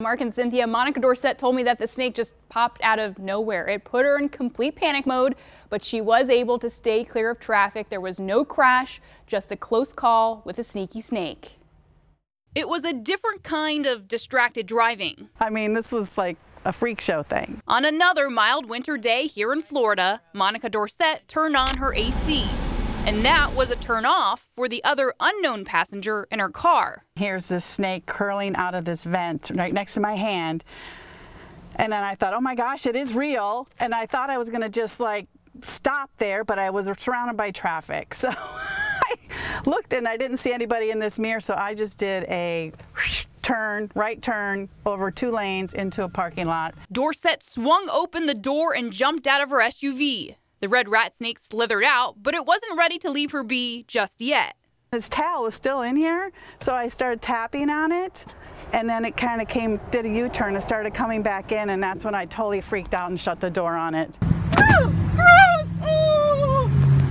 Mark and Cynthia, Monica Dorsett told me that the snake just popped out of nowhere. It put her in complete panic mode, but she was able to stay clear of traffic. There was no crash, just a close call with a sneaky snake. It was a different kind of distracted driving. I mean, this was like a freak show thing. On another mild winter day here in Florida, Monica Dorsett turned on her AC. And that was a turn off for the other unknown passenger in her car. Here's this snake curling out of this vent right next to my hand. And then I thought, oh my gosh, it is real. And I thought I was going to just like stop there, but I was surrounded by traffic. So I looked and I didn't see anybody in this mirror. So I just did a turn, right turn over two lanes into a parking lot. Dorsett swung open the door and jumped out of her SUV. The red rat snake slithered out, but it wasn't ready to leave her be just yet. His tail was still in here, so I started tapping on it, and then it kind of came, did a U-turn and started coming back in, and that's when I totally freaked out and shut the door on it. Oh!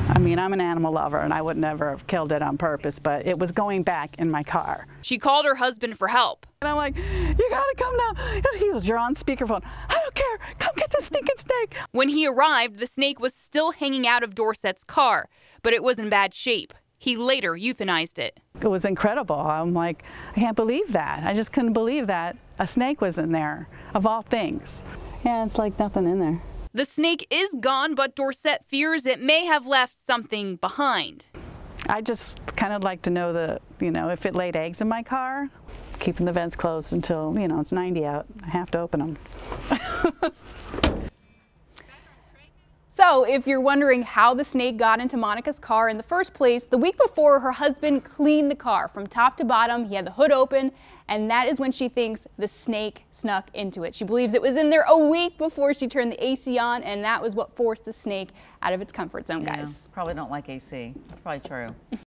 I mean, I'm an animal lover and I would never have killed it on purpose, but it was going back in my car. She called her husband for help. And I'm like, you gotta come now. And he goes, you're on speakerphone. I don't care. Come get the stinking snake. When he arrived, the snake was still hanging out of Dorsett's car, but it was in bad shape. He later euthanized it. It was incredible. I'm like, I can't believe that. I just couldn't believe that a snake was in there, of all things. Yeah, it's like nothing in there. The snake is gone, but Dorsett fears it may have left something behind. I just kind of like to know the, you know, if it laid eggs in my car, keeping the vents closed until, you know, it's 90 out. I have to open them. So, if you're wondering how the snake got into Monica's car in the first place, the week before her husband cleaned the car from top to bottom. He had the hood open, and that is when she thinks the snake snuck into it. She believes it was in there a week before she turned the AC on, and that was what forced the snake out of its comfort zone, guys. Yeah, probably don't like AC. That's probably true.